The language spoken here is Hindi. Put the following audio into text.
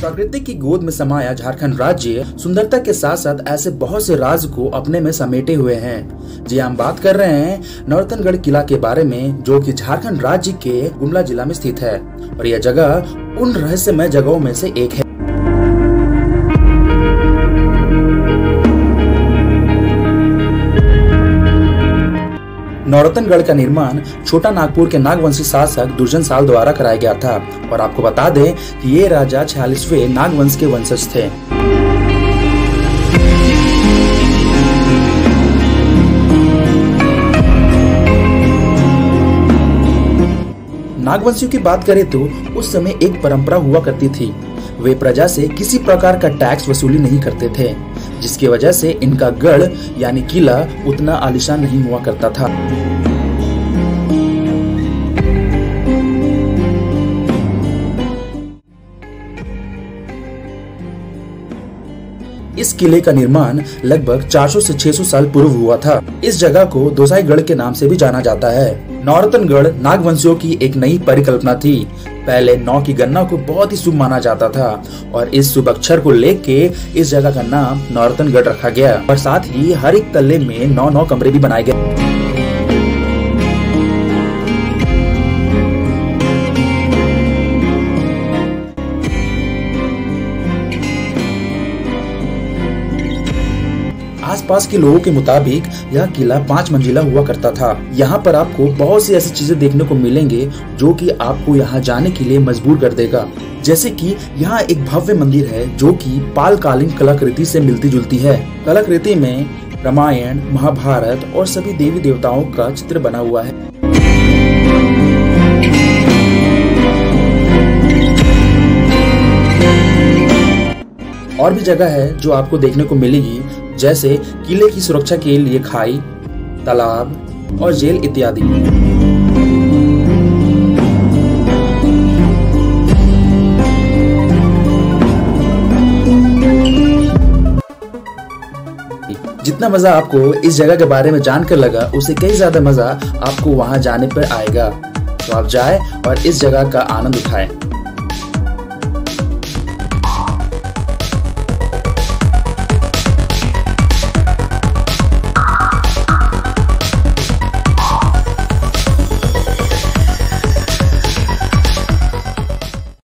प्रकृति की गोद में समाया झारखंड राज्य सुंदरता के साथ साथ ऐसे बहुत से राज को अपने में समेटे हुए हैं। जी हम बात कर रहे हैं नौरतनगढ़ किला के बारे में, जो कि झारखंड राज्य के गुमला जिला में स्थित है। और यह जगह उन रहस्यमय जगहों में से एक है। नौरतनगढ़ का निर्माण छोटा नागपुर के नागवंशी शासक दुर्जन साल द्वारा कराया गया था। और आपको बता दें कि ये राजा छियालीसवे नागवंश के वंशज थे। नागवंशियों की बात करें तो उस समय एक परंपरा हुआ करती थी। वे प्रजा से किसी प्रकार का टैक्स वसूली नहीं करते थे, जिसकी वजह से इनका गढ़, यानी किला, उतना आलिशान नहीं हुआ करता था। इस किले का निर्माण लगभग 400 से 600 साल पूर्व हुआ था। इस जगह को दोसाईगढ़ के नाम से भी जाना जाता है। नौरतनगढ़ नागवंशियों की एक नई परिकल्पना थी पहले नौ की गन्ना को बहुत ही शुभ माना जाता था और इस शुभ अक्षर को लेके इस जगह का नाम नौरतनगढ़ रखा गया। और साथ ही हर एक तल्ले में नौ नौ कमरे भी बनाए गए। आसपास के लोगों के मुताबिक यह किला पाँच मंजिला हुआ करता था। यहाँ पर आपको बहुत सी ऐसी चीज़ें देखने को मिलेंगे जो कि आपको यहाँ जाने के लिए मजबूर कर देगा। जैसे कि यहाँ एक भव्य मंदिर है जो कि पालकालीन कलाकृति से मिलती जुलती है। कलाकृति में रामायण, महाभारत और सभी देवी देवताओं का चित्र बना हुआ है। और भी जगह है जो आपको देखने को मिलेगी। जैसे किले की सुरक्षा के लिए खाई, तालाब और जेल इत्यादि जितना मज़ा आपको इस जगह के बारे में जानकर लगा उससे कई ज़्यादा मज़ा आपको वहाँ जाने पर आएगा तो आप जाए और इस जगह का आनंद उठाएँ।